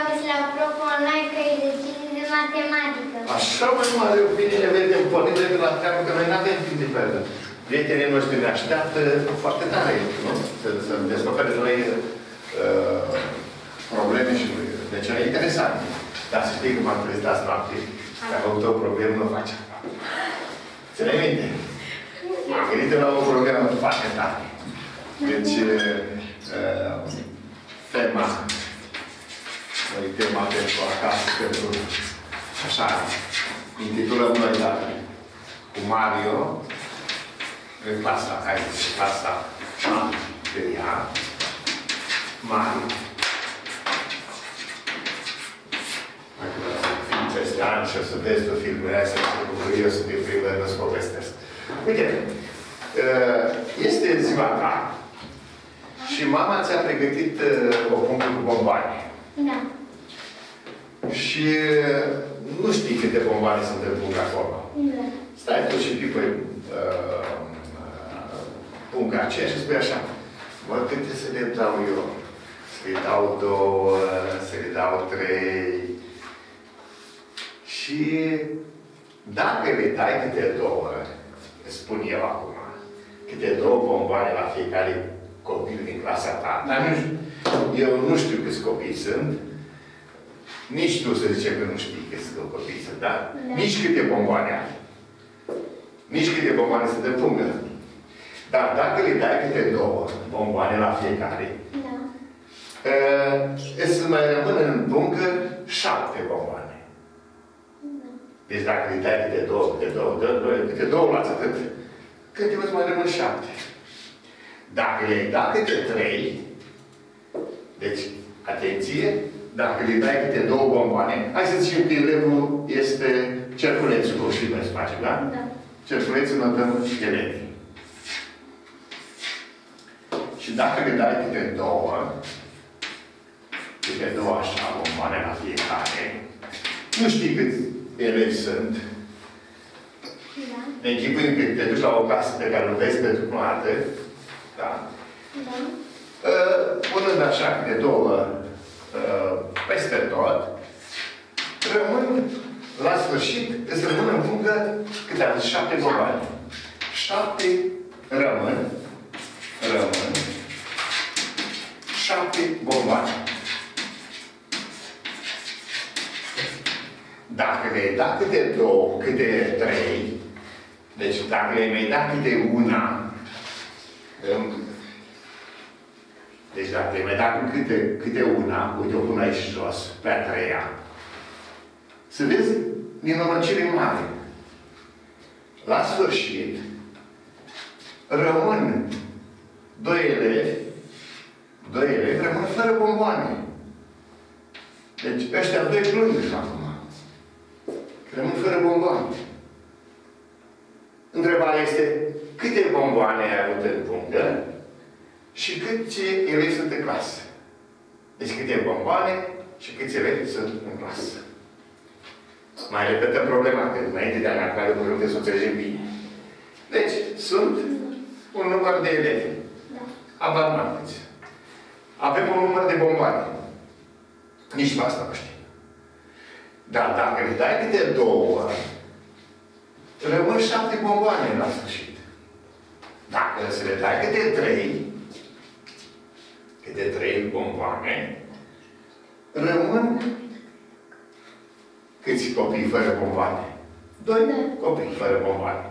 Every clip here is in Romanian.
aveți la prof online că exerciții de matematică. Așa mai mare opinie ne vedem pornind de la treabă, că noi nu avem timp de pierdere. Prietenii noștri ne așteaptă foarte tare, nu? Să, să descopere noi uh, probleme și deci e interesant. Dar să știi că m-am trezit azi noapte, dacă am avut o problemă, nu face. Ține minte. M-am gândit la o problemă foarte tare. Deci, uh, tema, noi tema pentru acasă, pentru așa, intitulăm noi dacă cu Mario, în clasa, hai, clasa A, de ea, Mario. peste ani și o să vezi tu filmele astea și eu să te privă, nu-ți povestesc. Uite, este ziua ta și mama ți-a pregătit o punctă cu bomboane. Da. Și nu știi câte bomboane sunt în punga acolo. Da. Stai tu și pipă uh, punga aceea și spui așa, mă, câte să le dau eu? Să-i dau două, să-i dau trei, și dacă le dai câte două, spun eu acum, câte două bomboane la fiecare copil din clasa ta, dar nu, eu nu știu câți copii sunt, nici tu să zicem că nu știi câți copii sunt, da? da. Nici câte bomboane ai. Nici câte bomboane sunt în pungă. Dar dacă le dai câte două bomboane la fiecare, da. uh, îți mai rămân în pungă șapte bomboane. Deci dacă îi dai câte două, câte două, dă, dă, câte două la atât, câte îți mai rămân șapte. Dacă le dai câte trei, deci, atenție, dacă le dai câte două bomboane, hai să zicem că elevul este cerculețul, cum știi cum se face, da? Da. Cerculețul notăm elevii. Și dacă le dai câte două, câte două așa bomboane la fiecare, nu știi cât elevi sunt. Da. Ne închipuim că te duci la o clasă pe care o vezi pentru prima dată. Da? Da. Uh, punând așa de două uh, peste tot, rămân la sfârșit, îți rămân în fungă câte am zis, șapte bomboane. Șapte rămân, rămân, șapte bomboane. Dacă le-ai dat câte două, câte trei, deci dacă le-ai mai dat câte una, deci dacă le-ai mai dat câte, câte una, uite, o pun aici jos, pe a treia, să vezi nenorocire mare. La sfârșit, rămân doi elevi, doi elevi rămân fără bomboane. Deci ăștia doi plâng acum. Rămân fără bomboane. Întrebarea este, câte bomboane ai avut în punctă și câți elevi sunt în clasă? Deci câte bomboane și câți elevi sunt în clasă? Mai repetăm problema, că înainte de a ne aclare lucrurile să o înțelegem bine. Deci, sunt un număr de elevi. Da. Abandonați. Avem un număr de bomboane. Nici pe asta nu știu. Dar dacă le dai câte două, rămân șapte bomboane la sfârșit. Dacă să le dai câte trei, câte trei bomboane, rămân câți copii fără bomboane? Doi da. copii fără bomboane.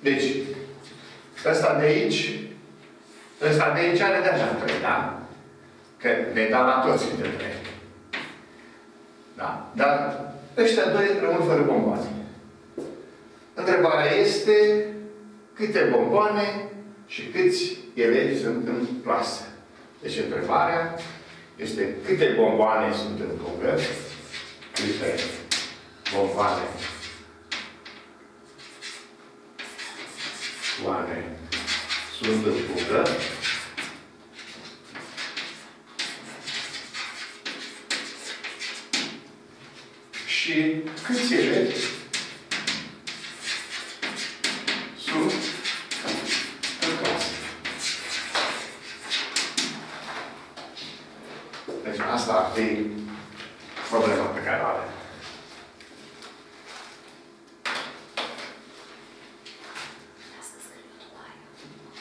Deci, ăsta de aici, ăsta de aici are deja trei, da? Că ne da la toți câte trei. Da? Dar ăștia doi rămân fără bomboane. Întrebarea este câte bomboane și câți elevi sunt în clasă. Deci întrebarea este câte bomboane sunt în pungă, câte bomboane? Bomboane sunt în pungă și câți elevi sunt în clasă. Deci asta ar fi problema pe care o avem.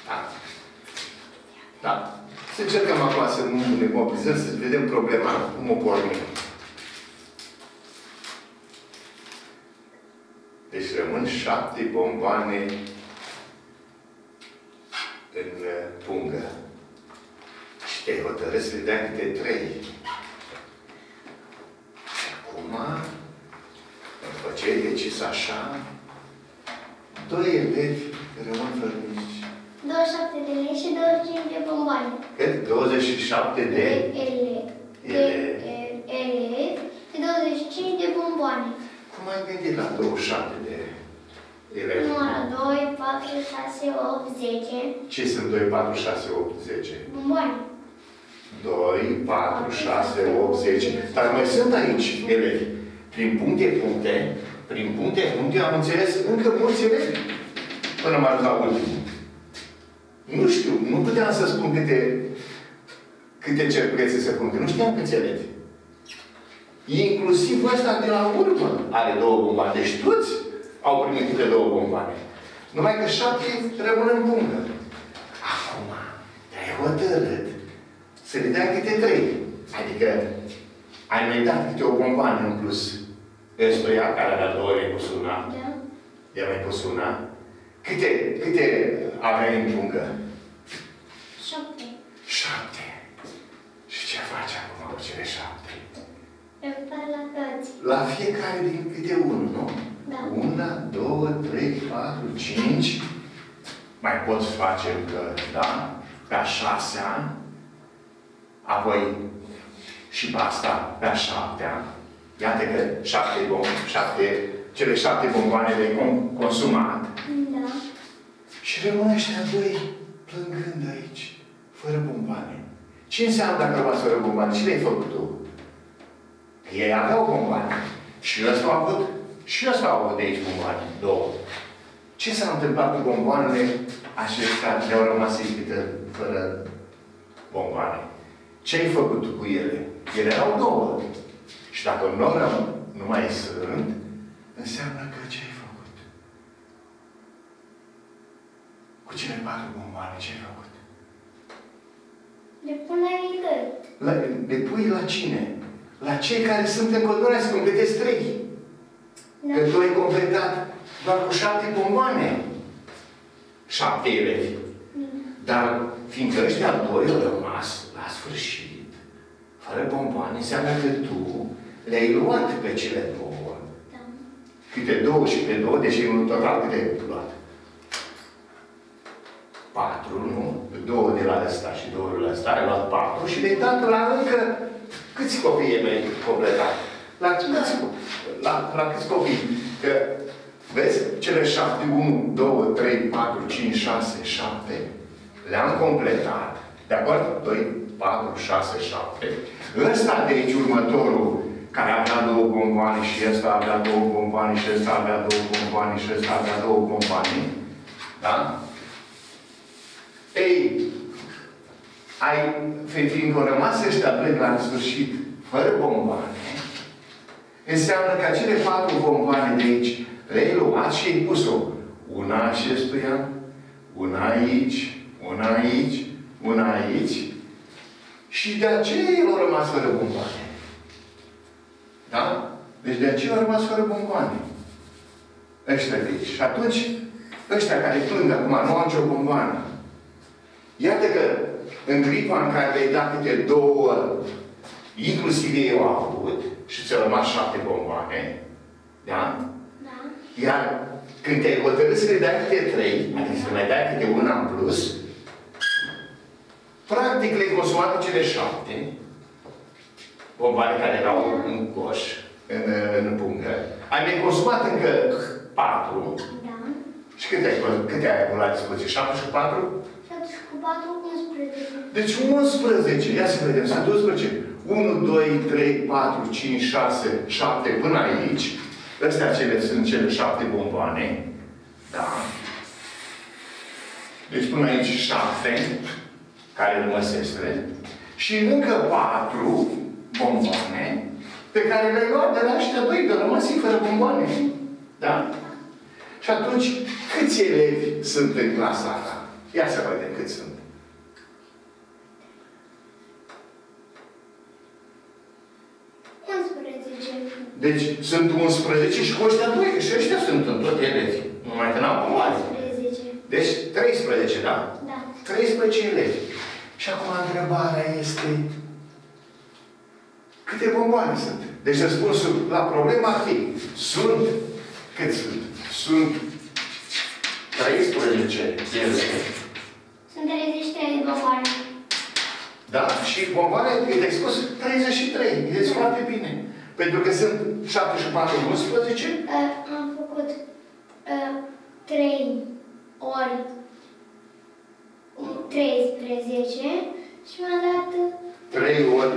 Da. Da. Să încercăm acum să nu ne mobilizăm, să vedem problema, cum o pornim. Deci rămân șapte bomboane în uh, pungă. Și te hotărâți să le dea câte trei. Acum, după ce ai decis așa, doi elevi rămân fără nici 27 de lei și 25 de bomboane. cât? 27 de ele- de Ele- e- elevi și 25 de bomboane. Cum ai gândit la 27 de elevi? Numărul 2, 4, 6, 8, 10 Ce sunt 2, 4, 6, 8, 10? bomboane. 2, 4, 6, 8, 10. Dar mai sunt aici elevi. Prin puncte, puncte, prin puncte, puncte, am înțeles încă mulți elevi. Până am ajuns la ultimul. Nu știu, nu puteam să spun câte, câte cerculețe se pun, că nu știam câți elevi. Inclusiv ăsta de la urmă are două bomboane. Deci toți au primit câte două bomboane. Numai că șapte rămân în pungă. Acum, te-ai hotărât să le dai câte trei. Adică ai mai dat câte o bomboană în plus. Ăstuia care avea două, i-ai pus una. Da? I-a mai pus una. Câte, câte aveai în pungă? 7. Șapte. Și ce faci acum cu cele șapte? Repar la toți. La fiecare din câte unul, nu? Da. Una, două, trei, patru, cinci. Mai poți face încă, da? Pe a șasea. Apoi și pe asta pe a șaptea. Iată că șapte, bom, șapte, cele șapte bomboane le-ai con- consumat. Da. Și rămân ăștia doi plângând aici, fără bomboane. Ce înseamnă dacă rămas fără bomboane? Ce le-ai făcut tu? Că ei aveau bomboane. Și ăsta a avut, și ăsta a avut de aici bomboane, două. Ce s-a întâmplat cu bomboanele acestea le-au rămas ei câte fără bomboane? Ce ai făcut tu cu ele? Ele erau două. Și dacă nu, răm- nu mai sunt, înseamnă că ce ai făcut? Cu cele patru bomboane, ce ai făcut? Le pun la ei La, le pui la cine? La cei care sunt în continuare să completezi trei. Da. Că tu ai completat doar cu șapte bomboane. Șapte elevi. Dar fiindcă ăștia doi au rămas la sfârșit, fără bomboane, înseamnă că tu le-ai luat pe cele două. Da. Câte două și pe două, deci în total câte ai luat? Patru, nu? Două de la ăsta și două de la ăsta, ai luat patru și le-ai dat la încă... Câți copii e mai completat? La câți, la, la câți copii? Că, vezi, cele șapte, unu, două, trei, patru, cinci, șase, șapte, le-am completat. De acord? Doi, patru, șase, șapte. Ăsta de aici, următorul, care avea două bomboane și ăsta avea două bomboane și ăsta avea două bomboane și ăsta avea două bomboane. Da? Ei, ai, fi- fiindcă au rămas ăștia doi la sfârșit, fără bomboane, înseamnă că acele patru bomboane de aici le-ai luat și ai pus-o. Una acestuia, una aici, una aici, una aici. Și de aceea el au rămas fără bomboane. Da? Deci de aceea au rămas fără bomboane. Ăștia de aici. Și atunci, ăștia care plâng acum, nu au nicio bomboană. Iată că în clipa în care le-ai dat câte două, inclusiv ei au avut, și ți-au rămas șapte bomboane, da? Da. Iar când te-ai hotărât să le dai câte trei, adică să mai dai câte una în plus, practic le-ai consumat pe cele șapte, bomboane care erau în coș, în, în pungă. Ai mai consumat încă patru. Da. Și câte ai, câte ai avut la dispoziție? Șapte și patru? 7 cu 4, 11. Deci 11. Ia să vedem, sunt 11. 1, 2, 3, 4, 5, 6, 7 până aici. Astea cele sunt cele șapte bomboane. Da. Deci până aici șapte, care rămăsestre. Și încă patru bomboane pe care le-ai luat de la ăștia doi, că rămăsi fără bomboane. Da? Și atunci, câți elevi sunt în clasa asta? Ia să vedem cât sunt. Deci sunt 11 și cu ăștia doi, și ăștia sunt în tot elevi. Numai că n-au bomboane. Deci 13, da? Da. 13 elevi. Și acum întrebarea este câte bomboane sunt? Deci răspunsul la problema ar fi sunt, cât sunt? Sunt 13 elevi. Sunt 33 bomboane. Da? Și bomboane, te-ai spus 33. Deci foarte bine. Pentru că sunt 7 și 4, 11. Uh, am făcut uh, 3 ori 13 și mi-a dat... 3 ori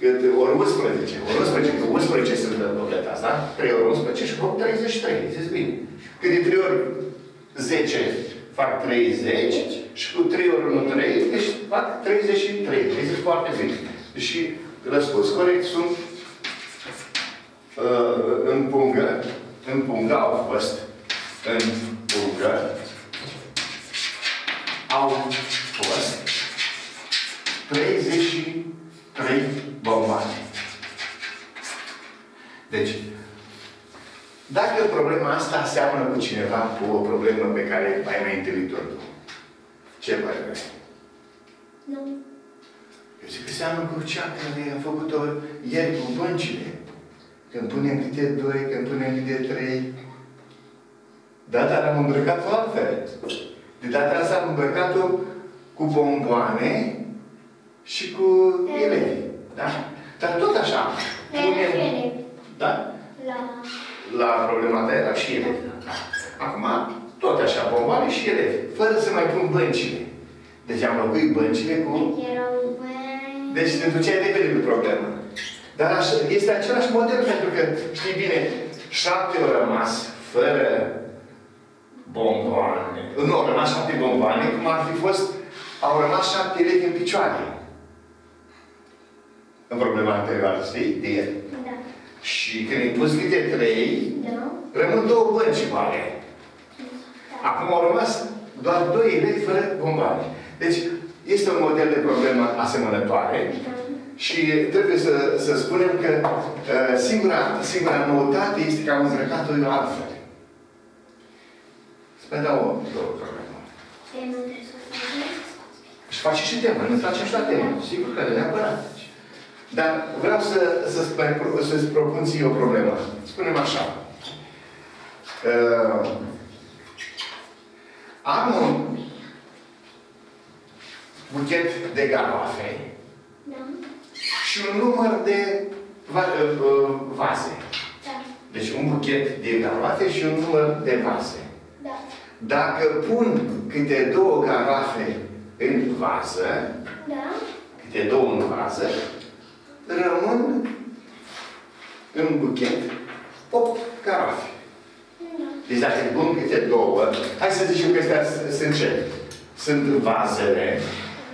cât, ori 11. Ori 11, că 11 sunt în bucleta asta. 3 ori 11 și 8, 33. Zici bine. Cât de 3 ori 10 fac 30 și cu 3 ori 1, 3, deci fac 33. Zici foarte bine. Și răspuns corect sunt uh, în pungă, în pungă au fost în pungă au fost 33 bomboane. Deci, dacă problema asta seamănă cu cineva cu o problemă pe care ai mai întâlnit-o ce părere ai? Nu. Eu zic că seamănă cu cea care a făcut-o ieri cu băncile. Când punem câte doi, când punem câte trei. Da, dar am îmbrăcat-o altfel. De data asta am îmbrăcat-o cu bomboane și cu elevi. Da? Dar tot așa. Punem... Da? La... La problema ta era și elevi. Da. Acum, tot așa, bomboane și elevi. Fără să mai pun băncile. Deci am locuit băncile cu... Erau bani... Deci te duceai repede cu problemă. Dar așa, este același model pentru că, știi bine, șapte au rămas fără bomboane. Nu, au rămas șapte bomboane, cum ar fi fost, au rămas șapte elevi în picioare. În problema anterioară, știi? De el. Da. Și când îi pus câte trei, Da. rămân două bănci mare. Acum au rămas doar doi elevi fără bomboane. Deci, este un model de problemă asemănătoare. Da. Și trebuie să, să spunem că uh, singura, singura noutate este că am îmbrăcat-o eu altfel. Să mai dau o două probleme. Tema de societate. Și face și temă, nu face și la temă. Sigur că neapărat. Dar vreau să, să-ți să propun ție o problemă. Spunem așa. Uh, am un buchet de garoafe Da. Și un număr de va, uh, vaze. Da. Deci un buchet de garoafe și un număr de vaze. Da. Dacă pun câte două garoafe în vază, Da. câte două în vază, rămân în buchet 8 garoafe. Da. Deci dacă pun câte două, hai să zicem că astea s- sunt ce? Sunt vazele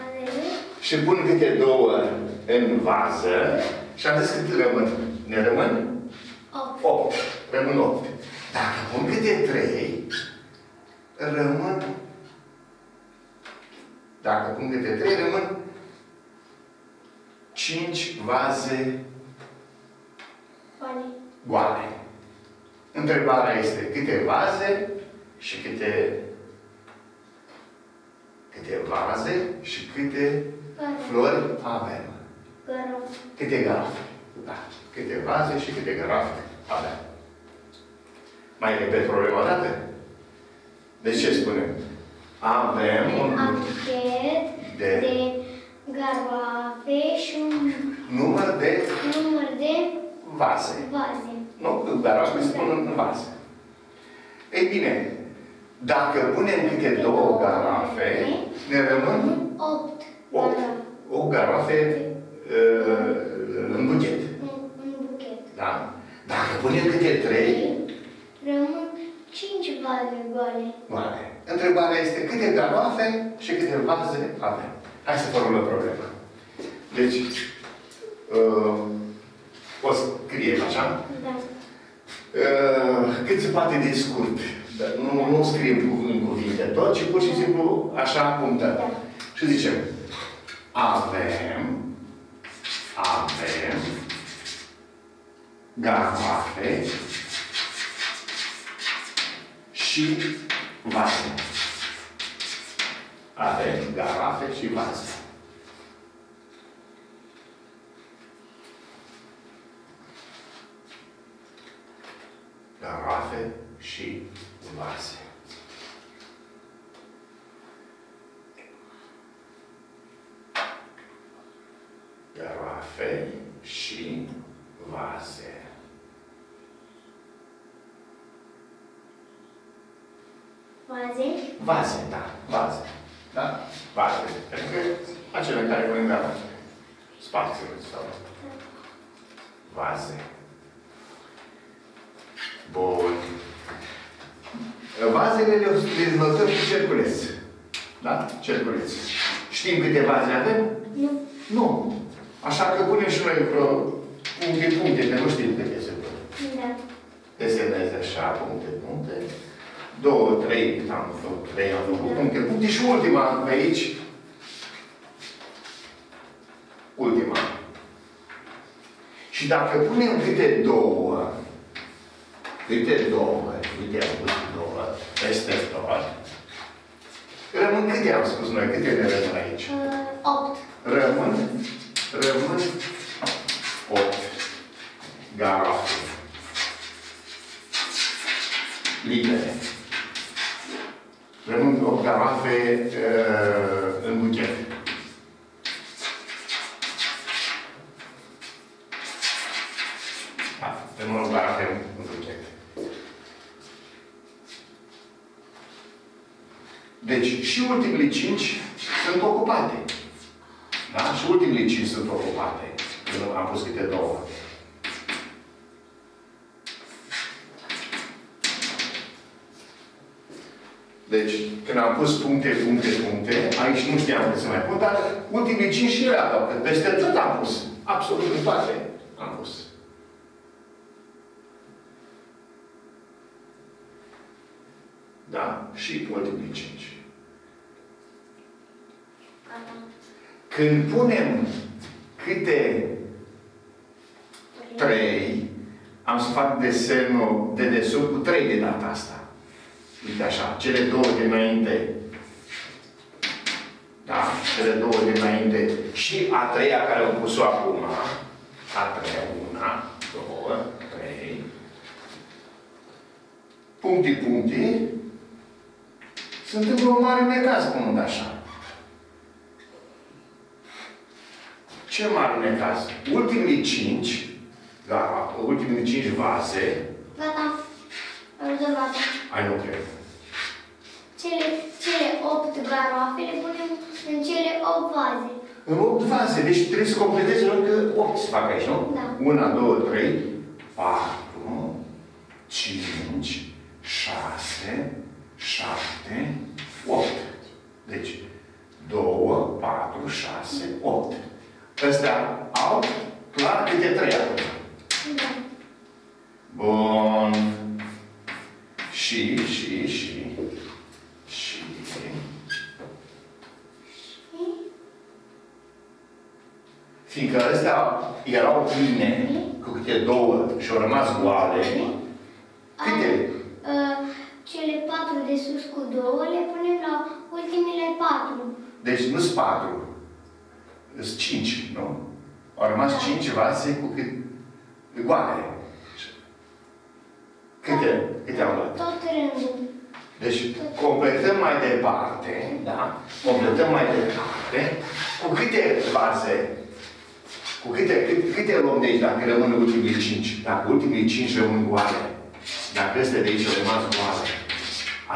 Avere. și pun câte două în vază și am zis cât rămân. Ne rămân? Opt. 8. Rămân 8. Dacă pun câte 3, rămân... Dacă pun câte 3, rămân 5 vaze Bani. goale. Întrebarea este câte vaze și câte câte vaze și câte Bani. flori avem. Gără. Câte garafe. Da. Câte vaze și câte garafe avem. Mai repet problema dată? Deci ce spunem? Avem un Pachet de de garoafe și un număr de număr de vaze. vaze. Nu, garafe spun în vaze. Ei bine, dacă punem câte două garafe, ne rămân Opt. opt. garafe. O garafe uh, în buchet. Un, un buchet. Da? Dacă punem câte trei, Rămân cinci vaze goale. Mare. Întrebarea este câte garafe și câte vaze avem. Hai să formulăm problema. Deci, uh, o scriem așa? Da. Uh, cât se poate de scurt. Dar Nu, nu scriem cu, în cuvinte tot, ci pur și simplu așa punctăm. Da. Și zicem, avem, avem garafe și vase. Avem garafe și vase. Garafe și vase. Garafe și vase. Vaze. Vaze, da, vaze. Da? Vaze. Pentru că acele care punem la spațiul sau vaze. Bun. Vazele le, le notăm cu cerculeț. Da? Cerculeț. Știm câte vaze avem? Nu. Nu. Așa că punem și noi vreo puncte, puncte, că nu știm câte se pun. Da. Desenez așa, puncte, puncte. Două, trei, cât am făcut, trei am făcut, puncte, puncte. Și ultima pe aici. Ultima. Și dacă punem câte două, câte două, uite am pus două, peste tot, rămân câte am spus noi, câte ne rămân aici? Uh, opt. Rămân, rămân 8 garafe. Rămân 8 garafe uh, în buchet. Da, rămân 8 garafe în, în buchet. Deci, și ultimele 5 sunt ocupate. Da? Și ultimele 5 sunt ocupate. Când am pus câte două. Deci, când am pus puncte, puncte, puncte, aici nu știam cât să mai pun, dar ultimele 5 și erau, că peste tot am pus. Absolut în toate am pus. Da? Și ultimele 5. Gata. Când punem câte trei, am să fac desenul de desubt cu trei de data asta. Uite așa, cele două dinainte. Da? Cele două dinainte. Și a treia care am pus-o acum. A treia, una, două, trei. Puncti, puncti. Se întâmplă un mare necaz, spunând așa. Ce mare necaz? Ultimii cinci, da, ultimii cinci vaze, Gata. Am rezolvat. ai nu cred. Cele, cele opt garoafe le punem în cele opt vaze. În 8 vaze, deci trebuie să completezi încă 8 să fac aici, nu? Da. 1, 2, 3, 4, 5, 6, 7, 8. Deci, 2, 4, 6, 8. Ăstea au clar câte 3 acum. Da. Bun. Și, și, și. Și. Fiindcă astea erau pline, cu câte două și au rămas goale, câte? Uh, cele patru de sus cu două le punem la ultimele patru. Deci nu sunt patru. Sunt cinci, nu? Au rămas Da. cinci vase cu cât goale. Câte? Câte au luat? Tot rândul. Deci completăm mai departe, da? Completăm mai departe. Cu câte vase? Cu câte, câte, câte luăm de aici dacă rămân ultimii cinci? Dacă ultimii cinci rămân goale. Dacă astea de aici au rămas goale.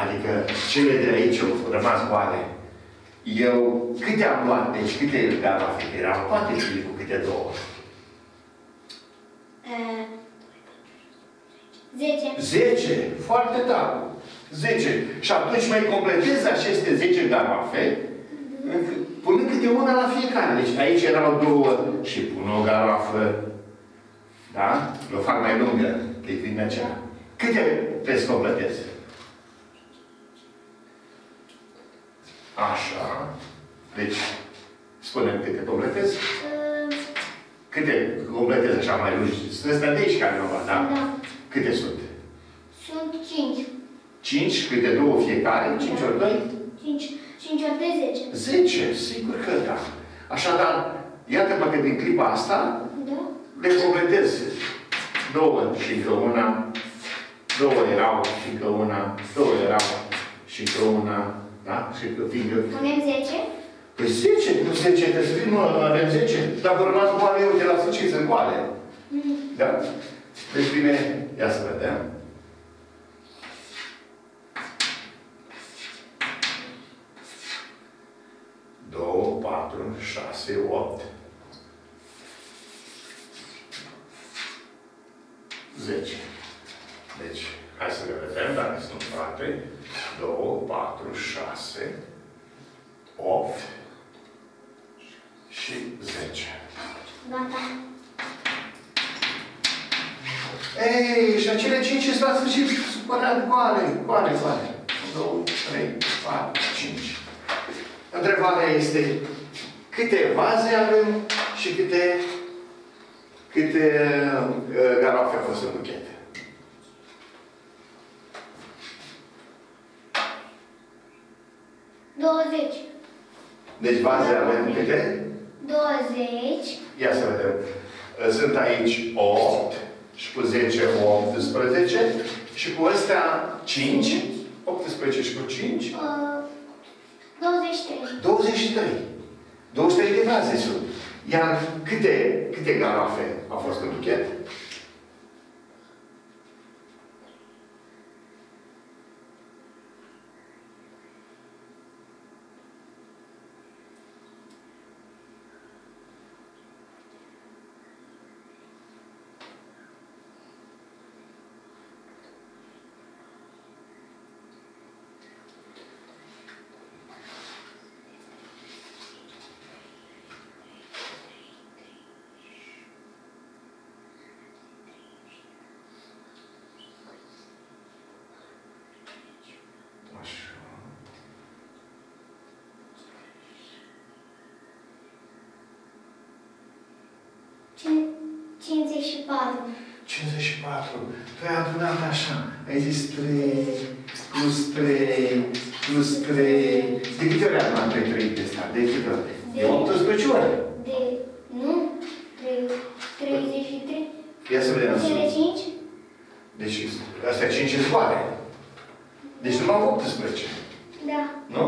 Adică cele de aici au rămas goale. Eu, câte am luat? Deci câte garafe? Erau toate cele cu câte două. Uh, zece. 10. Foarte tare. 10. Și atunci mai completezi aceste 10 garafe, punând câte una la fiecare. Deci aici erau două și pun o garafă. Da? O fac mai lungă, că e din aceea. Câte trebuie să completez? Așa. Deci, spunem câte completez. Uh, Câte completez așa mai lungi? Sunt astea de aici care nu da? Da. Câte sunt? Sunt 5. 5, câte două fiecare, 5 ori 2? 5, 5 ori de 10. 10, sigur că da. Așadar, iată-mă că din clipa asta Da? le completez. Două și încă una, două erau și încă una, două erau și încă una, da? Și că fiindcă... Punem 10. Păi 10, nu 10, te scrii, nu avem 10. Dacă rămas goale, eu te la sfârșit sunt goale. Mm. Da? Deci bine, ia să vedem. Două, patru, șase, opt. Zece. Deci, hai să le vedem dacă sunt toate. Două, patru, șase, opt și zece. Gata. Ei, și acele cinci sunt la sfârșit supărat goale, goale, goale. 2, 3, 4, 5. Întrebarea este, câte vaze avem și câte, câte uh, garafe au fost în buchet? Douăzeci. Deci vaze avem câte? 20. Ia să vedem. Sunt aici 8 și cu 10, 18 și cu astea 5. 18 și cu 5. Uh, 23. 23. 23 de vaze sunt. Iar câte, câte garafe au fost în buchet? Așa. Cin- 54. 54. Tu ai adunat așa. Ai zis 3, plus 3, plus 3. De câte ori ai adunat pe 3 de asta? De câte ori? De De- 18 ori. De... Nu? Tre- 33. Ia să vedem. Cele 5? Deci, astea 5 zboare. Deci numai 18. Da. Nu?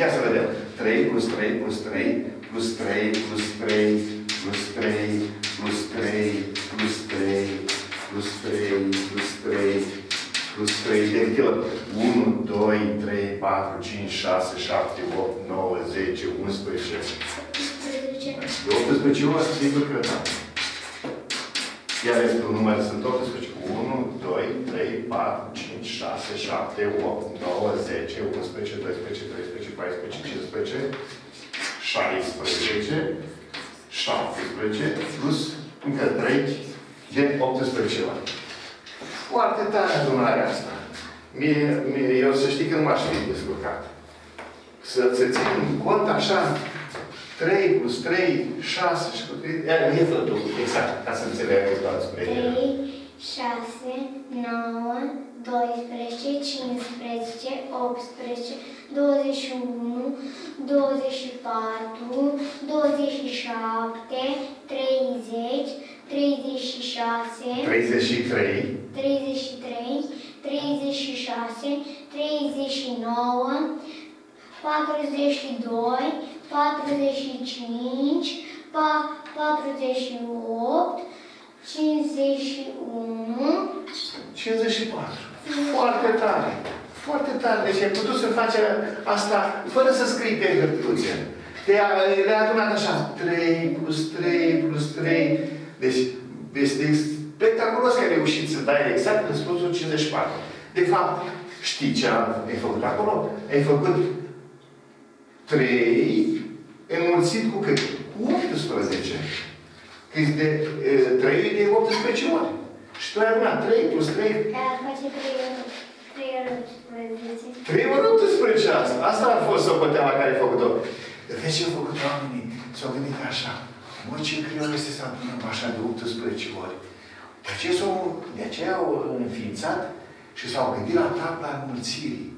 Ia să vedem. 3 plus 3 plus 3 plus 3 plus 3 plus 3 plus 3 plus 3 plus 3 plus 3 plus 3 de câte ori? 1, 2, 3, 4, 5, 6, 7, 8, 9, 10, 11. 18. De 18 ori, sigur că da. Iar este un număr, sunt 18 cu 1, 2, 3, 4, 5, 6, 7, 8, 9, 10, 11, 12, 13, 14, 15, 16, 17, plus încă 3 de 18 ori. Foarte tare adunarea asta. Mie, mie, eu să știi că nu m-aș fi descurcat. Să, să țin cont așa 3 plus 3, 6 și cu 3. E fă tu, exact, ca să înțeleagă toată spre 3, 6, 9, 12, 15, 18, 21, 24, 27, 30, 36, 33, 33, 36, 39, 42, 45, pa- 48, 51, 54. Foarte tare. Foarte tare. Deci ai putut să faci asta fără să scrii pe hârtiuțe. Te-a, le-a adunat așa. 3 plus 3 plus 3. Deci este spectaculos că ai reușit să dai exact răspunsul 54. De fapt, știi ce ai făcut acolo? Ai făcut 3 înmulțit cu cât? Cu 18. Că este e, 3 de 18 ori. Și tu ai adunat 3 plus 3. Dar face 3 ori. 3 ori 18. 3 ori 18 asta. Asta a fost socoteala care a făcut-o. Vezi ce au făcut oamenii? S-au gândit așa. Mă, ce greu este să adunăm așa de 18 ori. De aceea, s-au, de aceea au înființat și s-au gândit la tabla înmulțirii.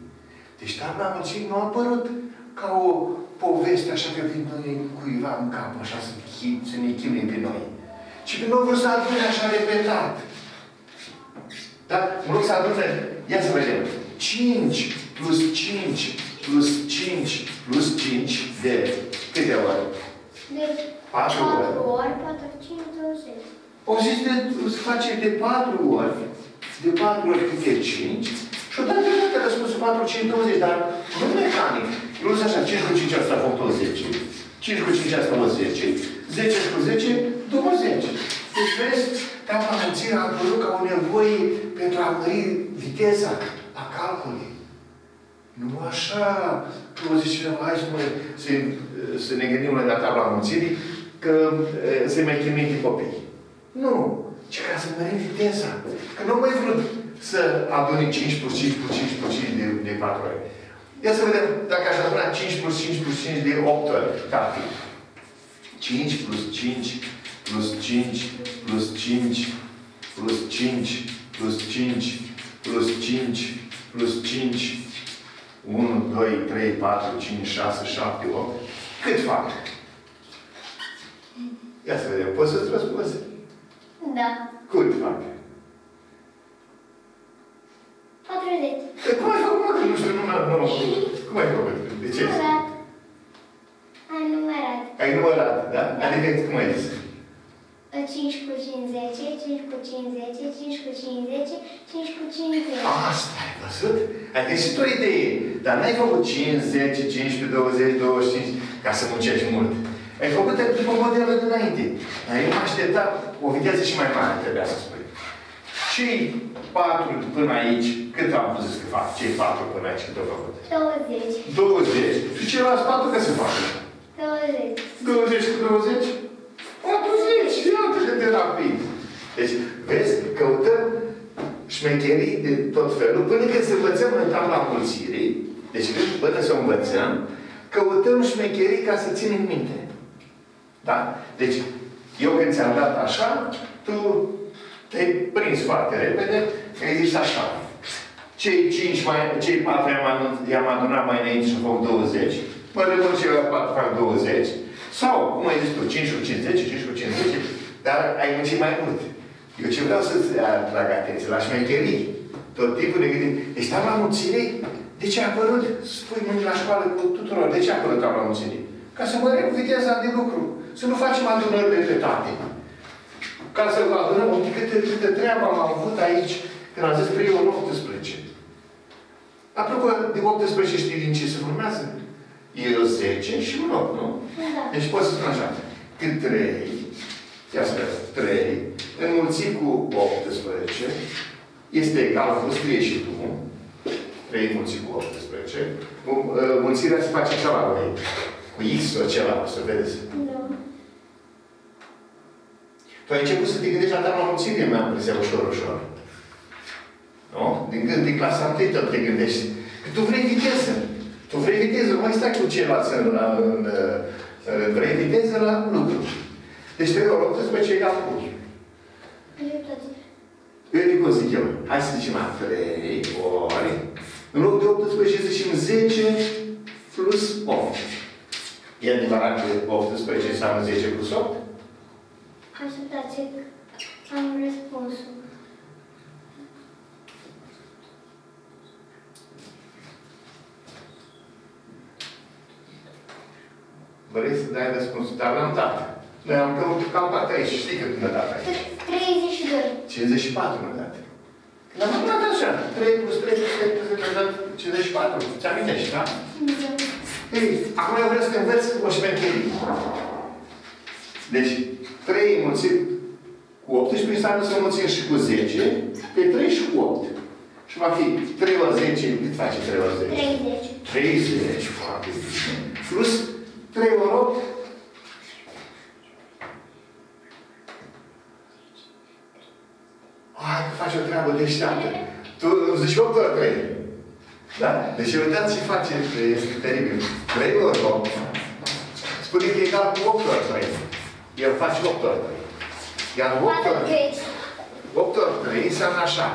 Deci tabla înmulțirii nu a apărut ca o poveste așa că vin noi cuiva în cap, așa să, chi- să ne chinuie pe noi. Ci pe noi vrut să adune așa repetat. Dar, mă rog să adune, ia să vedem. 5 plus 5 plus 5 plus 5 de câte ori? Deci, Patru 4 ori, 4, 5, 20. O zis de, se face de 4 ori. De 4 ori cât e 5. Și odată dată răspunsul 4, 5, 20, dar nu mecanic. Nu zice așa, 5 cu 5 asta a făcut o 10. 5 cu 5 asta o 10. 10 cu 10, 20. Deci vezi, tabla înălțirea a apărut ca o nevoie pentru a mări viteza a calculului. Nu așa, că o zice cineva, hai să, mă, să, să ne gândim la tabla mulțirii, că e, se mai chinuie copii. Nu, ci ca să mărim viteza. Că nu mai vrut să aduni 5 plus 5 plus 5 plus 5 de, de 4 ori. Ia să vedem dacă aș aduna 5 plus 5 plus 5 de 8 ori. Da, fi. 5 plus 5 plus 5 plus 5 plus 5 plus 5 plus 5 plus 5 1, 2, 3, 4, 5, 6, 7, 8. Cât fac? Ia să vedem. Poți să-ți răspunzi? Da. Cât fac? 40. Păi cum ai făcut, mă, că nu știu, nu, nu, nu. Cum ai făcut? De ce? Numărat. Ai numărat. Ai numărat, da? Adică, cum ai zis? 5 cu 5, 10, 5 cu 5, 10, 5 cu 5, 10, 5 cu 5, 10. Asta ai văzut? Ai găsit o idee. Dar n-ai făcut 5, 10, 15, 20, 25 ca să muncești mult. Ai făcut după modelul dinainte. Dar eu mă așteptam o viteză și mai mare, trebuia să spui. Și 4 până aici, cât am zis că fac? Cei 4 până aici, cât au făcut? 20. 20. Și ceilalți 4 că se fac? 20. 20 cu 20? 40! Iată cât de rapid! Deci, vezi, căutăm șmecherii de tot felul, până când să învățăm în tabla mulțirii, deci până să o învățăm, căutăm șmecherii ca să ținem minte. Da? Deci, eu când ți-am dat așa, tu te-ai prins foarte repede, că ai zis așa. Cei 5 mai, cei 4 i-am adunat, i-am adunat mai înainte și fac 20. Mă rămân cei 4 fac 20. Sau, cum ai zis tu, 5 cu 5, 10, 5 cu 5, 10, dar ai muncit mai mult. Eu ce vreau să-ți atrag atenție, la șmecherii. Tot timpul ne gândim, deci tabla mulțirii, de ce a apărut? Spui mâine la școală cu tuturor, de ce a apărut tabla mulțirii? Ca să mărim viteza de lucru. Să nu facem adunări repetate. Ca să vă adunăm, uite câte, câte treabă am avut aici, când am zis 3 ori 18. Apropo, de 18 știi din ce se formează? E o 10 și un 8, nu? Da. Deci poți să spun așa. Când 3, ia să vezi, 3, înmulțit cu 18, este egal, a fost scrie și tu, 3 înmulțit cu 18, Mu- uh, mulțirea se face așa la voi, cu X sau ceva, o să vedeți. Nu. Tu ai început să te gândești la tabla mulțirii, mi-am impresia ușor, ușor. Nu? Din când din clasa 1 tot te gândești. Că tu vrei viteză. Tu vrei viteză, nu mai stai cu ceilalți în, în, în, vrei viteză la lucru. Deci trebuie o 18 egal cu. Dreptate. Uite cum zic eu. Hai să zicem la 3 ori. În loc de 18 zicem 10 plus 8. E adevărat că 18 înseamnă 10 plus 8? Așteptați, am răspunsul. Vrei să dai răspunsul, dar l-am dat. Noi am căutat calculat aici. Știi că mi-a dat aici. 32. 54 mi-a dat. L-am dat așa. 3 plus 3 plus 3 plus 3 mi-a dat 54. Ți amintești, da? Ei, acum eu vreau să te învăț o șmecherie. Deci, 3 înmulțit cu 18 înseamnă să înmulțim și cu 10, pe 3 și cu 8. Și va fi 3 ori 10, cât face 3 ori 10? 30. 30, foarte bine. Plus 3 ori 8. Hai că faci o treabă deșteaptă. Tu zici 8 ori 3. Da? Deci uitați ce face, este teribil. 3 ori 8. Spune că e egal cu 8 ori 3. El face 8 ori 3. Iar 8 ori 3. 8 ori 3 înseamnă așa.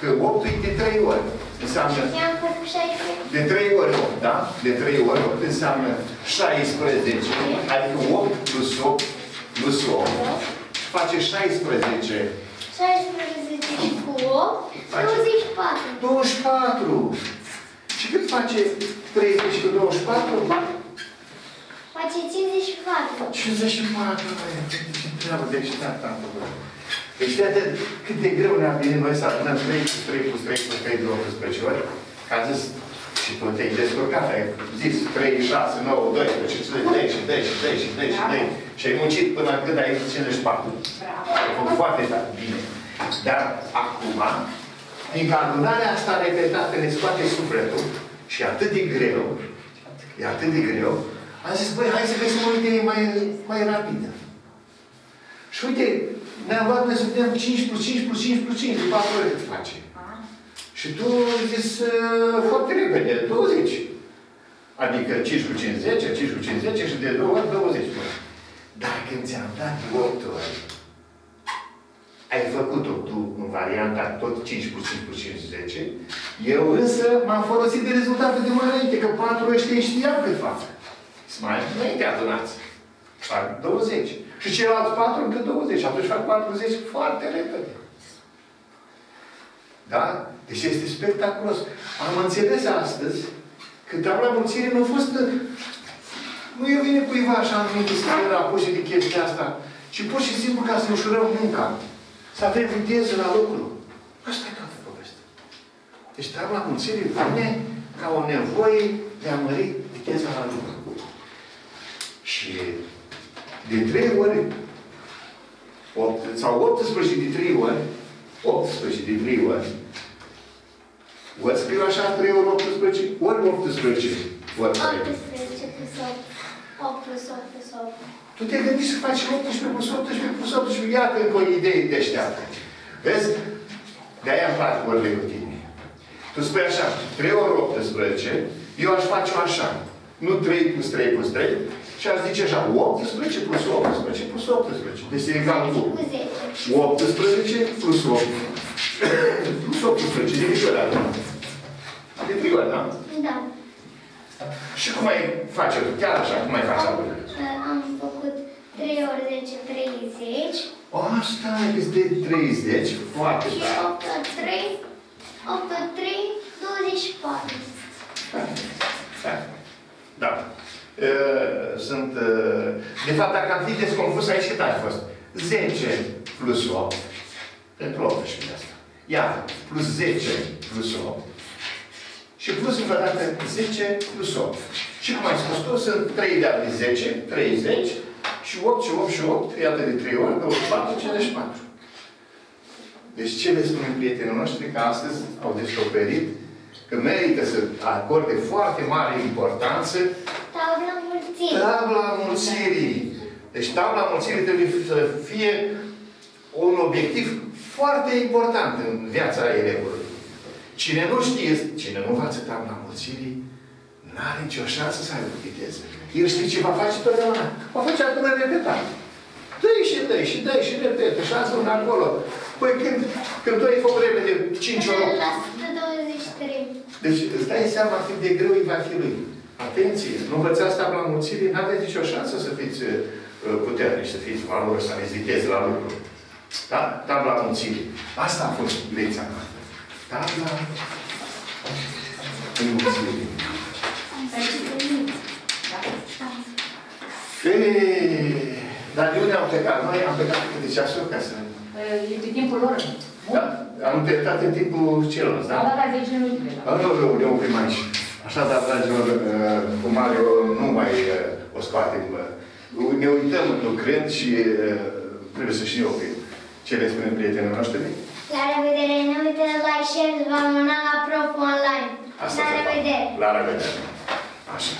Că 8 e de 3 ori. Înseamnă I-am făcut 16. de 3 ori 8, da? De 3 ori 8 înseamnă 16. Adică 8 plus 8 plus 8 face 16. 16 și cu 8, 24. 24. Și cât face 30 cu 24? Face 54. 54. Ce treabă de excitat am făcut. Deci, de cât de greu ne-am venit noi să adunăm 3 plus 3 plus 3 plus 3 de 18 ori. Că am zis, și tu te-ai descurcat, ai zis 3, 6, 9, 12, și dai și dai și dai și dai și dai. Și ai muncit până când ai 54. Ai făcut foarte tare, bine. Dar acum, din adunarea asta repetată ne scoate sufletul și e atât de greu, e atât de greu, am zis, băi, hai să găsim o idee mai, mai rapidă. Și uite, ne-am luat noi să vedem 5 plus 5 plus 5 plus 5, de 4 ori cât face. Și tu ai zis uh, foarte repede, 20. Adică 5 cu 5, 10, 5 cu 5, 10 și de 2 ori 20. Dar când ți-am dat 8 ori, ai făcut-o tu în varianta tot 5 plus 5 plus 5, 10. Eu însă m-am folosit de rezultatul de mai înainte, că 4 ăștia știam cât față. Mai înainte adunați. Fac 20. Și ceilalți 4 încă 20. Atunci fac 40 foarte repede. Da? Deci este spectaculos. Am înțeles astăzi că tabla mulțirii nu a fost... Nu eu vine cuiva așa în minte să ne apuce de chestia asta, ci pur și simplu ca să ușurăm munca. Să avem viteză la lucru. Asta e toată povestea. Deci tabla mulțirii vine ca o nevoie de a mări viteza la lucru. Și de trei ori, 8, sau 18 de trei ori, 18 de trei ori, ori scriu așa 3 ori 18, ori 18 ori 3. 18 plus 8. 8 plus 8 plus 8. Tu te gândești să faci 18 plus 18 plus 18, iată încă o idee deșteaptă. Vezi? De-aia îmi plac vorbele cu tine. Tu spui așa, 3 ori 18, eu aș face așa. Nu 3 plus 3 plus 3, și aș zice așa, 18 plus 18 plus 18. Deci e egal cu 18 plus 8 plus 18. De trei ori, da? De trei ori, da? Da. Și cum ai face tu? Chiar așa, cum ai face acum? Am făcut 3 ori 10, 30. Asta este 30, foarte Și tare. 8 ori 3, 8 ori 3, 24. Da. Uh, Sunt... uh, De fapt, dacă am fi descompus aici, cât ai fost? 10 plus 8. Pentru 18 asta. Iar, plus 10 plus 8. Și plus încă o dată 10 plus 8. Și cum ai spus tu, sunt 3 de ani 10, 30, și 8 și 8 și 8, iată de 3 ori, 24, 54. Deci ce le spunem prietenii noștri că astăzi au descoperit că merită să acorde foarte mare importanță Tabla mulțirii. tabla mulțirii. Deci tabla mulțirii trebuie să fie un obiectiv foarte important în viața elevului. Cine nu știe, cine nu învață tabla mulțirii, nu are nicio șansă să aibă viteză. El știe ce va face totdeauna. Va face până repetat. Dă-i și dă și dă și repetă. Și asta una acolo. Păi când, când tu ai făcut repede 5 ori, La 123. Deci îți dai seama cât de greu îi va fi lui. Atenție! Nu învățați tabla mulțirii, nu aveți nicio șansă să fiți uh, puternici, să fiți valori, să aveți viteză la lucru. Da? Tabla mulțirii. Asta a fost lecția noastră. Tabla mulțirii. Ei, Dar de unde am plecat? Noi am plecat de ceasuri ca să... E pe timpul lor. Da? Am terminat în timpul celorlalți, da? Am dat la 10 minute. da. Nu, nu, ne oprim aici. Așadar, dragilor, uh, cu Mario nu mai uh, o scoatem. uh, Ne uităm lucrând și uh, trebuie să și ne oprim. Ce le spunem prietenii noștri? La revedere, nu uite de like, share, vă abona la Prof Online. Asta La se face. revedere! La revedere! Așa.